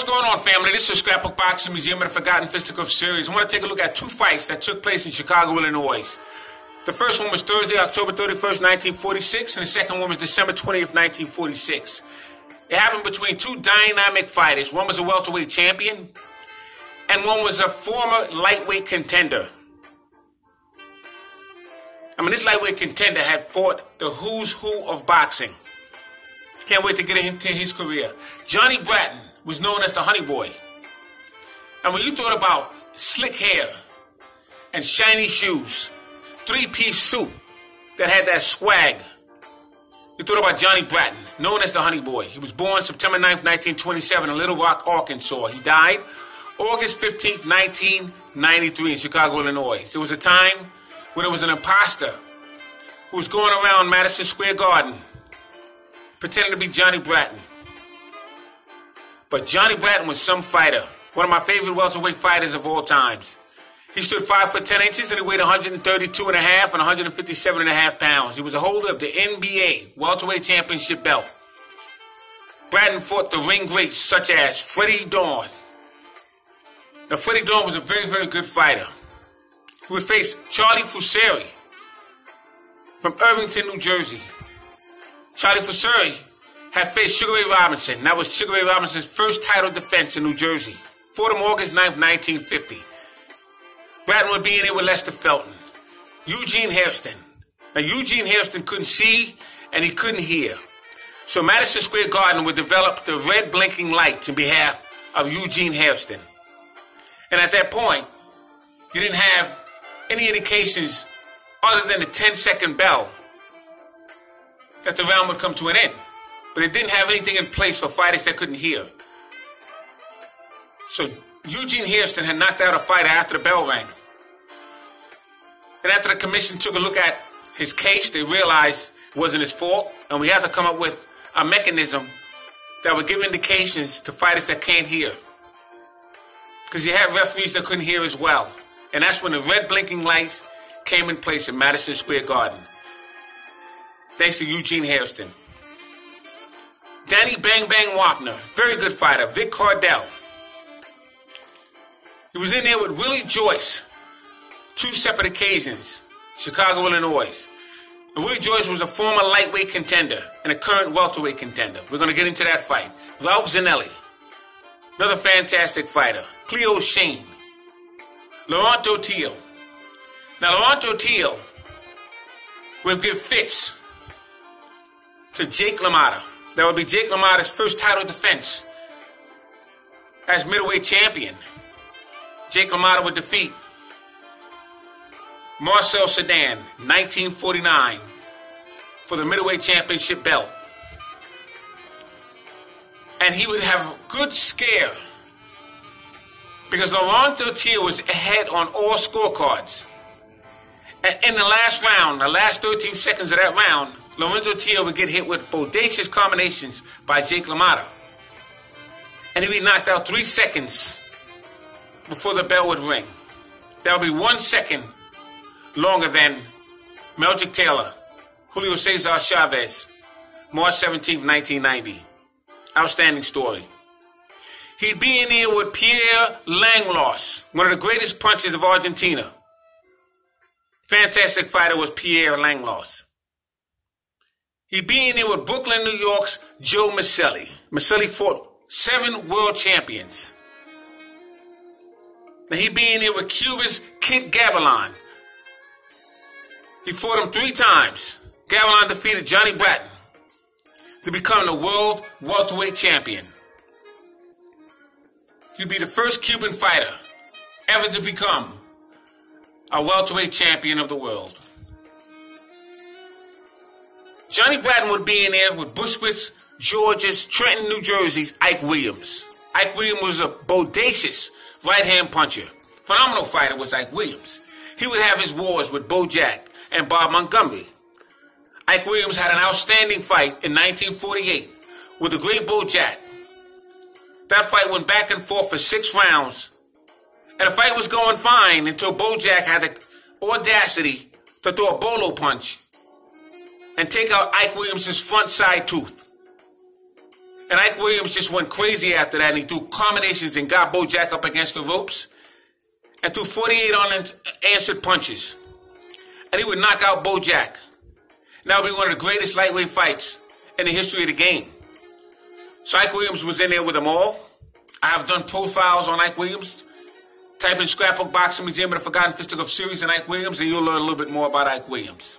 What's going on, family? This is Scrapbook Boxing Museum of the Forgotten Fisticuff series. I want to take a look at two fights that took place in Chicago, Illinois. The first one was Thursday, October 31st, 1946, and the second one was December 20th, 1946. It happened between two dynamic fighters. One was a welterweight champion, and one was a former lightweight contender. I mean, this lightweight contender had fought the who's who of boxing. Can't wait to get into his career. Johnny Bratton was known as the Honey Boy. And when you thought about slick hair and shiny shoes, three piece suit that had that swag, you thought about Johnny Bratton, known as the Honey Boy. He was born September 9th, 1927, in Little Rock, Arkansas. He died August 15th, 1993, in Chicago, Illinois. There was a time when there was an imposter who was going around Madison Square Garden pretending to be Johnny Bratton. But Johnny Bratton was some fighter, one of my favorite welterweight fighters of all times. He stood 5 foot 10 inches and he weighed 132 and a half and 157 and a half pounds. He was a holder of the NBA welterweight championship belt. Bratton fought the ring greats such as Freddie Dawn. Now, Freddie Dawn was a very, very good fighter. He would face Charlie Fusari from Irvington, New Jersey. Charlie Fusari had faced Sugar Ray Robinson. That was Sugar Ray Robinson's first title defense in New Jersey. Him August 9th, 1950. Bratton would be in there with Lester Felton. Eugene Hairston. Now, Eugene Hairston couldn't see and he couldn't hear. So Madison Square Garden would develop the red blinking lights in behalf of Eugene Hairston. And at that point, you didn't have any indications other than the 10 second bell that the round would come to an end. But it didn't have anything in place for fighters that couldn't hear. So Eugene Hairston had knocked out a fighter after the bell rang. And after the commission took a look at his case, they realized it wasn't his fault, and we had to come up with a mechanism that would give indications to fighters that can't hear. Because you have referees that couldn't hear as well. And that's when the red blinking lights came in place in Madison Square Garden. Thanks to Eugene Hairston. Danny Bang Bang Womber, very good fighter. Vic Cardell. He was in there with Willie Joyce, two separate occasions, Chicago, Illinois. And Willie Joyce was a former lightweight contender and a current welterweight contender. We're going to get into that fight. Ralph Zanelli, another fantastic fighter. Cleo Shane, Laurent Dauthuille. Now, Laurent Dauthuille will give fits to Jake LaMotta. That would be Jake LaMotta's first title defense as middleweight champion. Jake LaMotta would defeat Marcel Cerdan, 1949, for the middleweight championship belt. And he would have good scare because Laurent Dauthuille was ahead on all scorecards. And in the last round, the last 13 seconds of that round, Lorenzo Tio would get hit with bodacious combinations by Jake LaMotta. And he'd be knocked out three seconds before the bell would ring. That would be one second longer than Meldrick Taylor, Julio Cesar Chavez, March 17, 1990. Outstanding story. He'd be in here with Pierre Langlois, one of the greatest punchers of Argentina. Fantastic fighter was Pierre Langlois. He'd be in there with Brooklyn, New York's Joe Miceli. Miceli fought seven world champions. Now he'd be in here with Cuba's Kid Gavilan. He fought him three times. Gavilan defeated Johnny Bratton to become the world welterweight champion. He'd be the first Cuban fighter ever to become a welterweight champion of the world. Johnny Bratton would be in there with Bushwicks, George's, Trenton, New Jersey's Ike Williams. Ike Williams was a bodacious right hand puncher. Phenomenal fighter was Ike Williams. He would have his wars with Beau Jack and Bob Montgomery. Ike Williams had an outstanding fight in 1948 with the great Beau Jack. That fight went back and forth for six rounds. And the fight was going fine until Beau Jack had the audacity to throw a bolo punch and take out Ike Williams' front side tooth. And Ike Williams just went crazy after that, and he threw combinations and got Beau Jack up against the ropes, and threw 48 unanswered punches. And he would knock out Beau Jack. That would be one of the greatest lightweight fights in the history of the game. So Ike Williams was in there with them all. I have done profiles on Ike Williams. Type in Scrapbook Boxing Museum of the Forgotten Fisticuff series and Ike Williams, and you'll learn a little bit more about Ike Williams.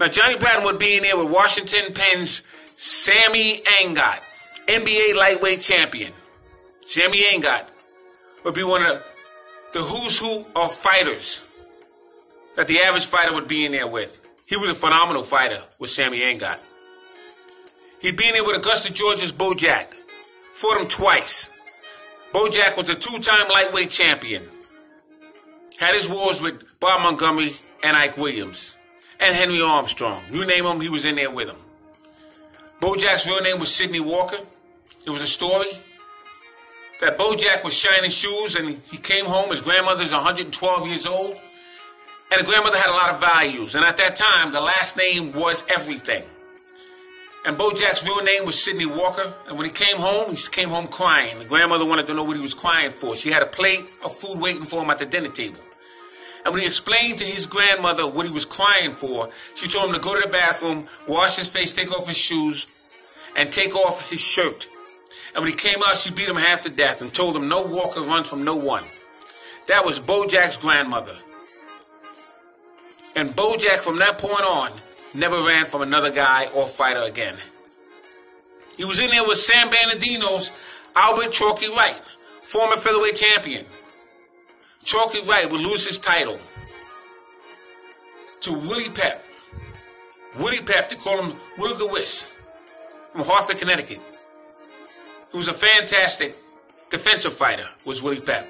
Now, Johnny Bratton would be in there with Washington Penn's Sammy Angott, NBA lightweight champion. Sammy Angott would be one of the who's who of fighters that the average fighter would be in there with. He was a phenomenal fighter with Sammy Angott. He'd be in there with Augusta Georgia's Beau Jack. Fought him twice. Beau Jack was a two-time lightweight champion. Had his wars with Bob Montgomery and Ike Williams. And Henry Armstrong. You name him, he was in there with him. Beau Jack's real name was Sidney Walker. It was a story that Beau Jack was shining shoes and he came home. His grandmother's 112 years old. And the grandmother had a lot of values. And at that time, the last name was everything. And Beau Jack's real name was Sidney Walker. And when he came home, he came home crying. The grandmother wanted to know what he was crying for. She had a plate of food waiting for him at the dinner table. And when he explained to his grandmother what he was crying for, she told him to go to the bathroom, wash his face, take off his shoes, and take off his shirt. And when he came out, she beat him half to death and told him no walker runs from no one. That was Beau Jack's grandmother. And Beau Jack, from that point on, never ran from another guy or fighter again. He was in there with San Bernardino's Albert Chalky Wright, former featherweight champion. Chalky Wright would lose his title to Willie Pep. Willie Pep, they call him Will the Wisp from Hartford, Connecticut. He was a fantastic defensive fighter, was Willie Pep.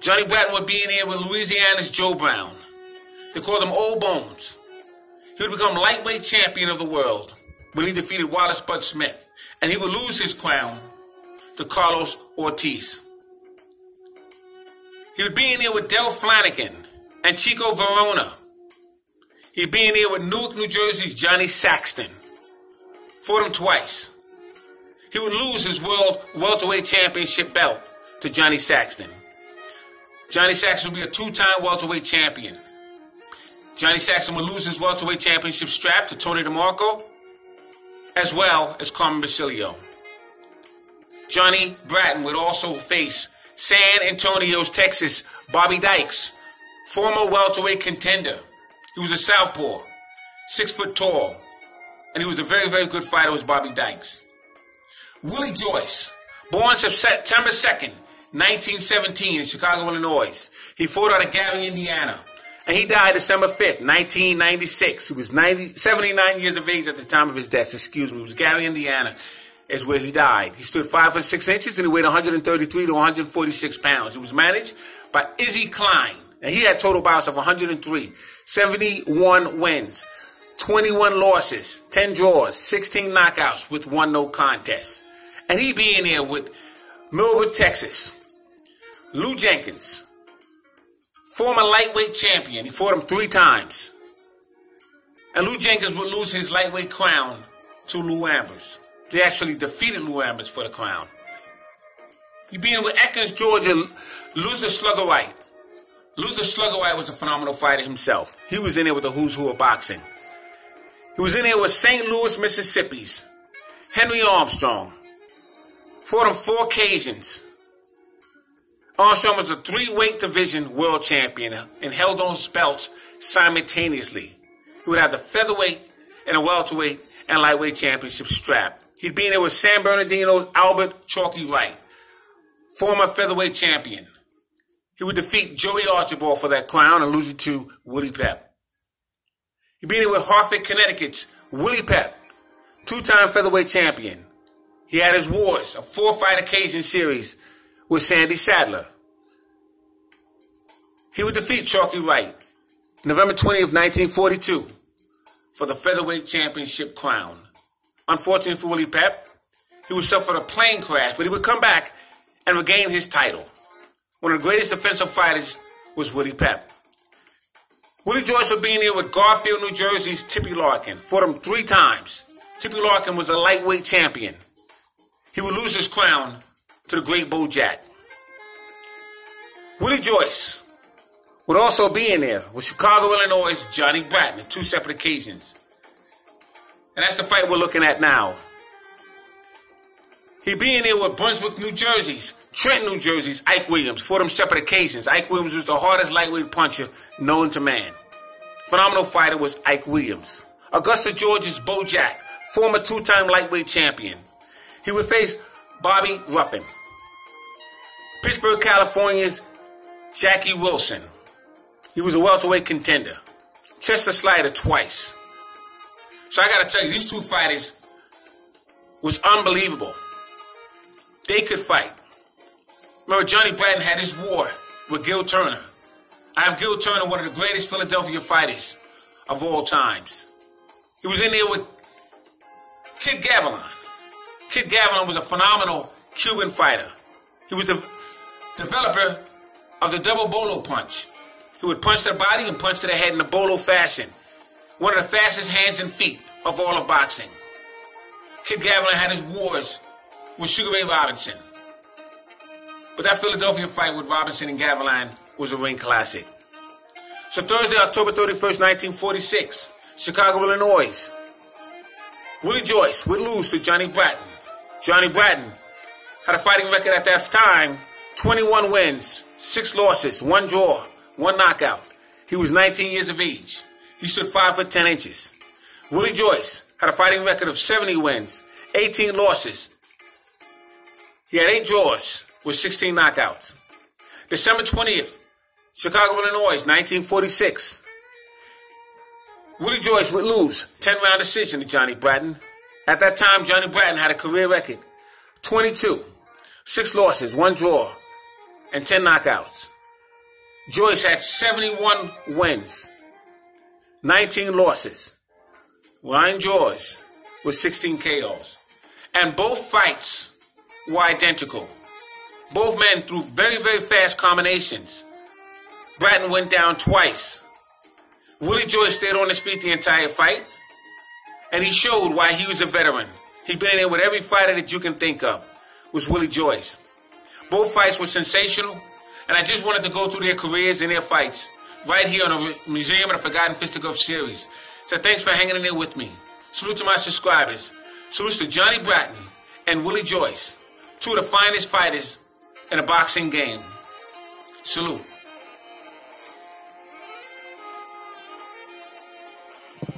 Johnny Bratton would be in here with Louisiana's Joe Brown. They called him Old Bones. He would become lightweight champion of the world when he defeated Wallace Bud Smith. And he would lose his crown to Carlos Ortiz. He would be in here with Del Flanagan and Chico Verona. He'd be in here with Newark, New Jersey's Johnny Saxton. Fought him twice. He would lose his world welterweight championship belt to Johnny Saxton. Johnny Saxton would be a two-time welterweight champion. Johnny Saxton would lose his welterweight championship strap to Tony DeMarco, as well as Carmen Basilio. Johnny Bratton would also face San Antonio's Texas Bobby Dykes, former welterweight contender. He was a southpaw, six foot tall, and he was a very, very good fighter. Was Bobby Dykes. Willie Joyce, born September 2nd, 1917 in Chicago, Illinois. He fought out of Gary, Indiana. And he died December 5th, 1996. He was 90, 79 years of age at the time of his death. Excuse me. It was Gary, Indiana is where he died. He stood five foot six inches and he weighed 133 to 146 pounds. He was managed by Izzy Klein. And he had total bouts of 103, 71 wins, 21 losses, 10 draws, 16 knockouts with one no contest. And he being in here with Millwood, Texas. Lew Jenkins, former lightweight champion. He fought him three times. And Lew Jenkins would lose his lightweight crown to Lou Ambers. They actually defeated Lou for the crown. He being with Athens, Georgia, Loser Slugger White. Loser Slugger White was a phenomenal fighter himself. He was in there with the who's who of boxing. He was in there with St. Louis, Mississippi's Henry Armstrong. Fought on four occasions. Armstrong was a three-weight division world champion and held those belts simultaneously. He would have the featherweight and a welterweight and lightweight championship strap. He'd be in there with San Bernardino's Albert Chalky Wright, former featherweight champion. He would defeat Joey Archibald for that crown and lose it to Willie Pep. He'd be there with Hartford, Connecticut's Willie Pep, two-time featherweight champion. He had his wars, a four-fight occasion series with Sandy Saddler. He would defeat Chalky Wright November 20th, 1942 for the featherweight championship crown. Unfortunately for Willie Pep, he would suffer a plane crash, but he would come back and regain his title. One of the greatest defensive fighters was Willie Pep. Willie Joyce would be in here with Garfield, New Jersey's Tippy Larkin. Fought him three times. Tippy Larkin was a lightweight champion. He would lose his crown to the great Beau Jack. Willie Joyce would also be in there with Chicago, Illinois' Johnny Bratton on two separate occasions. And that's the fight we're looking at now. He being be in there with Brunswick, New Jersey's, Trent, New Jersey's Ike Williams, for them separate occasions. Ike Williams was the hardest lightweight puncher known to man. Phenomenal fighter was Ike Williams. Augusta, Georgia's Beau Jack, former two-time lightweight champion. He would face Bobby Ruffin. Pittsburgh, California's Jackie Wilson. He was a welterweight contender. Chester Slider twice. So I gotta tell you, these two fighters was unbelievable. They could fight. Remember, Johnny Bratton had his war with Gil Turner. I have Gil Turner, one of the greatest Philadelphia fighters of all times. He was in there with Kid Gavilan. Kid Gavilan was a phenomenal Cuban fighter. He was the developer of the double bolo punch. He would punch to the body and punch to the head in a bolo fashion. One of the fastest hands and feet of all of boxing. Kid Gavilan had his wars with Sugar Ray Robinson. But that Philadelphia fight with Robinson and Gavilan was a ring classic. So Thursday, October 31st, 1946, Chicago, Illinois. Willie Joyce would lose to Johnny Bratton. Johnny Bratton had a fighting record at that time 21 wins, 6 losses, 1 draw, 1 knockout. He was 19 years of age. He stood 5 foot 10 inches. Willie Joyce had a fighting record of 70 wins, 18 losses. He had 8 draws with 16 knockouts. December 20th, Chicago, Illinois, 1946. Willie Joyce would lose 10 round decision to Johnny Bratton. At that time, Johnny Bratton had a career record 22, 6 losses, 1 draw, and 10 knockouts. Joyce had 71 wins, 19 losses, 9 draws, with 16 KOs. And both fights were identical. Both men threw very, very fast combinations. Bratton went down twice. Willie Joyce stayed on his feet the entire fight, and he showed why he was a veteran. He'd been in with every fighter that you can think of, was Willie Joyce. Both fights were sensational, and I just wanted to go through their careers and their fights right here on the Museum of the Forgotten Fisticuffs series. So thanks for hanging in there with me. Salute to my subscribers. Salute to Johnny Bratton and Willie Joyce, two of the finest fighters in the boxing game. Salute.